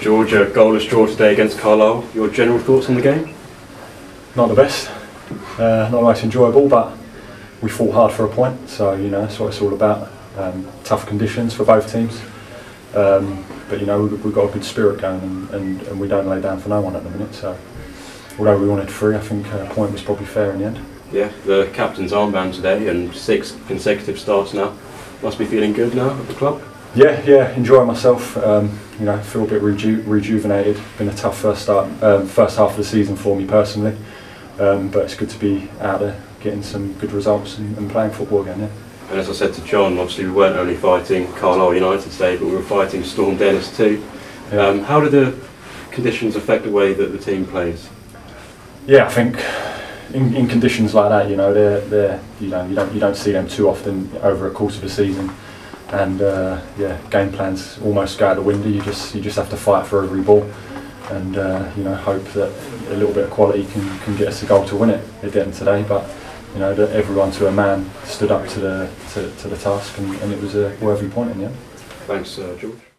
George, a goalless draw today against Carlisle. Your general thoughts on the game? Not the best, uh, not the most enjoyable, but we fought hard for a point, so you know that's what it's all about. Um, tough conditions for both teams, um, but you know we've, we've got a good spirit going, and, and, and we don't lay down for no one at the minute. So although we wanted three, I think a point was probably fair in the end. Yeah, the captain's armband today and six consecutive starts now. Must be feeling good now at the club. Yeah, yeah, enjoying myself. Um, you know, feel a bit reju- rejuvenated. Been a tough first start, um, first half of the season for me personally, um, but it's good to be out there getting some good results and, and playing football again. Yeah. And as I said to John, obviously we weren't only fighting Carlisle United today, but we were fighting Storm Dennis too. Yeah. Um, how do the conditions affect the way that the team plays? Yeah, I think in, in conditions like that, you know, they're, they're you know you don't you don't see them too often over a course of a season, and uh, yeah, game plans almost go out the window. You just you just have to fight for every ball, and uh, you know hope that a little bit of quality can, can get us a goal to win it. It didn't today, but you know that everyone to a man stood up to the to, to the task, and, and it was a worthy point in the end. Thanks, uh, George.